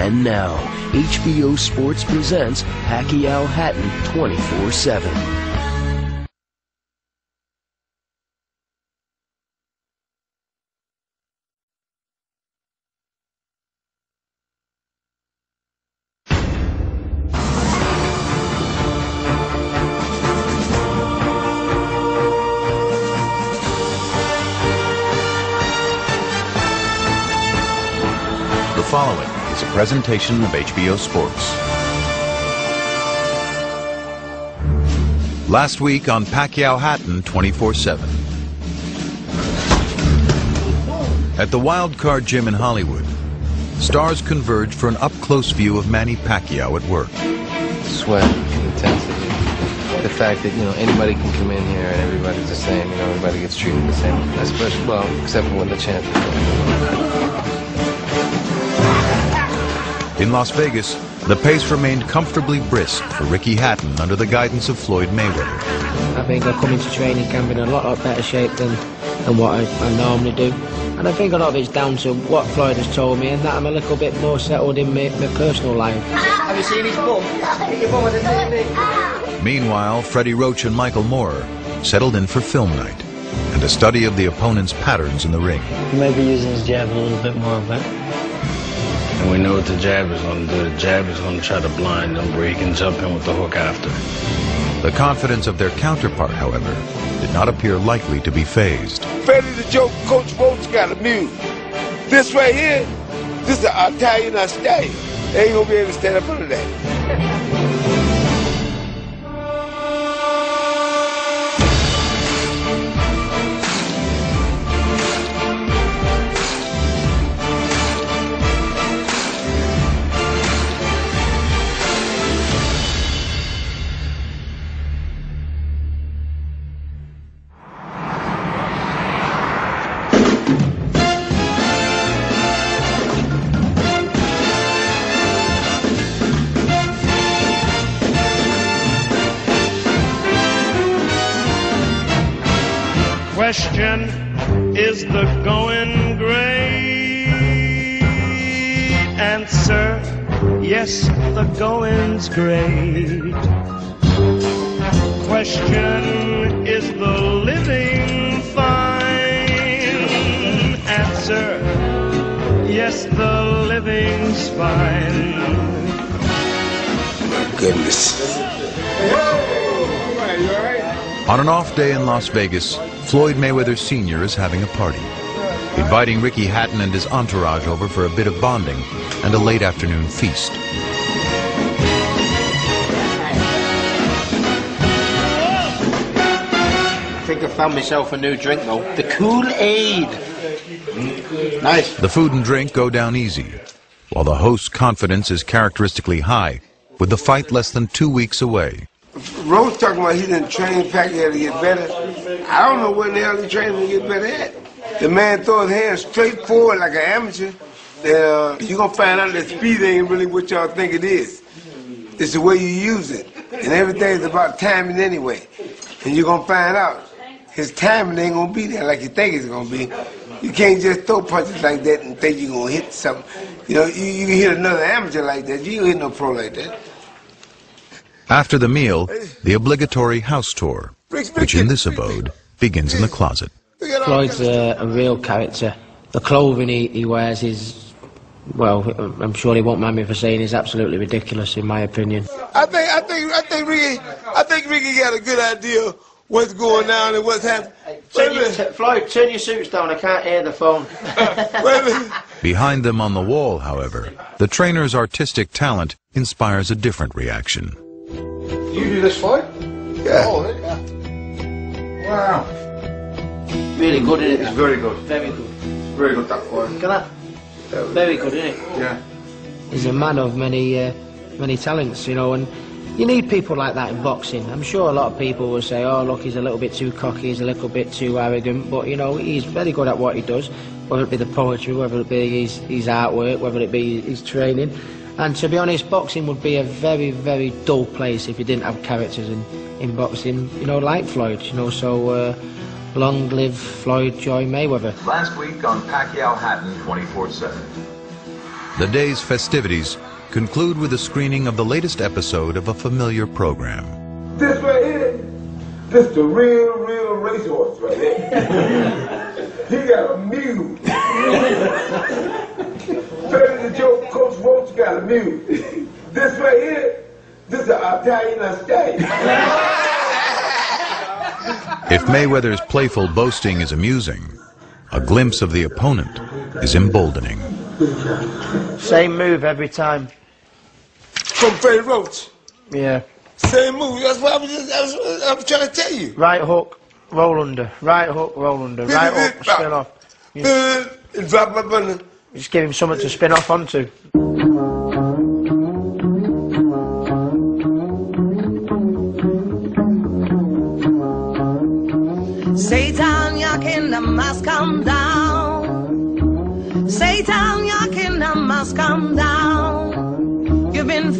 And now, HBO Sports presents Pacquiao Hatton 24 7. The following a presentation of HBO Sports. Last week on Pacquiao Hatton 24 7. At the Wild Card Gym in Hollywood, stars converge for an up close view of Manny Pacquiao at work. sweat, intensity. The fact that, you know, anybody can come in here and everybody's the same, you know, everybody gets treated the same. Especially, well, except when the champ. In Las Vegas, the pace remained comfortably brisk for Ricky Hatton under the guidance of Floyd Mayweather. I think I come into training camp in a lot, lot better shape than, than what I, I normally do. And I think a lot of it's down to what Floyd has told me and that I'm a little bit more settled in my, my personal life. Have you seen his bum? Your bum with the Meanwhile, Freddie Roach and Michael Moorer settled in for film night and a study of the opponent's patterns in the ring. Maybe using his jab a little bit more of that. And we know what the jab is going to do. The jab is going to try to blind him where he can jump in with the hook after. The confidence of their counterpart, however, did not appear likely to be phased. Freddie the joke, Coach Roach got a mule. This right here, this is an Italian stallion. They ain't gonna be able to stand up under that. Question Is the going great? Answer Yes, the going's great. Question Is the living fine? Answer Yes, the living's fine. Goodness. On an off day in Las Vegas, Floyd Mayweather Sr. is having a party, inviting Ricky Hatton and his entourage over for a bit of bonding and a late afternoon feast. I think I found myself a new drink though. The Kool-Aid. Nice. The food and drink go down easy, while the host's confidence is characteristically high, with the fight less than two weeks away. Roach talking about he didn't train Pacquiao to get better. I don't know what the hell he trained to get better at. The man throw his hands straight forward like an amateur. Uh, you're gonna find out that speed ain't really what y'all think it is. It's the way you use it. And everything's about timing anyway. And you're gonna find out his timing ain't gonna be there like you think it's gonna be. You can't just throw punches like that and think you're gonna hit something. You know, you, you can hit another amateur like that. You ain't hit no pro like that. After the meal, the obligatory house tour, which in this abode begins in the closet. Floyd's a, a real character. The clothing he, he wears is, well, I'm sure he won't mind me for saying is absolutely ridiculous in my opinion. I think I think I think Ricky I think Ricky got a good idea what's going on and what's happening. Turn your, t- Floyd, turn your suits down. I can't hear the phone. Wait a minute. Behind them on the wall, however, the trainer's artistic talent inspires a different reaction. You do this fight? Yeah. Oh, yeah. Wow. really good, isn't it? It's very good. Very good. Very good that fight. Look at that. Very good, isn't it? Yeah. He's a man of many, uh, many talents, you know, and you need people like that in boxing. I'm sure a lot of people will say, oh, look, he's a little bit too cocky, he's a little bit too arrogant, but, you know, he's very good at what he does, whether it be the poetry, whether it be his, his artwork, whether it be his training. And to be honest, boxing would be a very, very dull place if you didn't have characters in, in boxing, you know, like Floyd, you know, so uh, long live Floyd Joy Mayweather. Last week on Pacquiao Hatton 24 7. The day's festivities conclude with a screening of the latest episode of a familiar program. This right here, this the real, real racehorse right here. he got a mule. Better than Joe Coach Roach got a mule. This right here, this is an Italian stallion. If Mayweather's playful boasting is amusing, a glimpse of the opponent is emboldening. Same move every time. From Freddie Roach. Yeah. Same move. That's what I was, just, I was, I was trying to tell you. Right hook, roll under. Right hook, roll under. Right hook, spin off. Uh, drop up under. Just give him something to spin off onto. Satan, your kingdom must come down. Satan, your kingdom must come down. You've been